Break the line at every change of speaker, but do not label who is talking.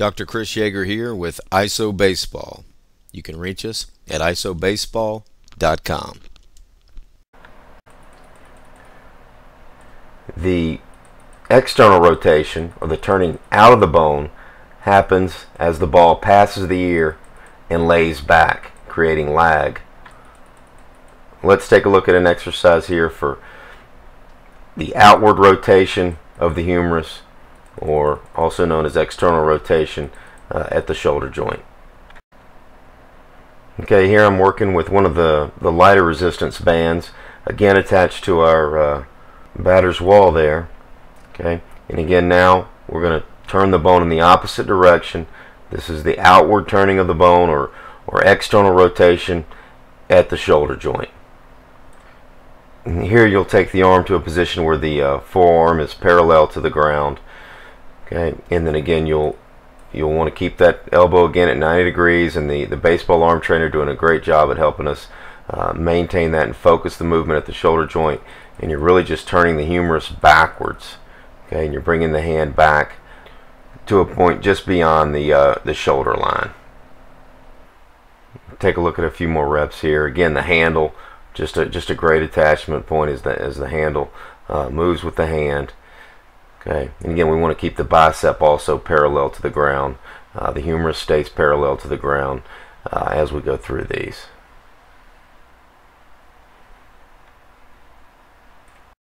Dr. Chris Yeager here with ISO Baseball. You can reach us at isobaseball.com.
The external rotation, or the turning out of the bone, happens as the ball passes the ear and lays back, creating lag. Let's take a look at an exercise here for the outward rotation of the humerus, or also known as external rotation uh, at the shoulder joint. Okay, here I'm working with one of the, the lighter resistance bands, again attached to our uh, batter's wall there. Okay, and again now we're going to turn the bone in the opposite direction. This is the outward turning of the bone or, or external rotation at the shoulder joint. And here you'll take the arm to a position where the uh, forearm is parallel to the ground. Okay, and then again you'll you'll want to keep that elbow again at 90 degrees and the, the baseball arm trainer doing a great job at helping us uh, maintain that and focus the movement at the shoulder joint and you're really just turning the humerus backwards okay and you're bringing the hand back to a point just beyond the uh, the shoulder line. Take a look at a few more reps here. Again the handle just a just a great attachment point as the as the handle uh, moves with the hand okay. And again we want to keep the bicep also parallel to the ground. Uh, the humerus stays parallel to the ground uh, as we go through these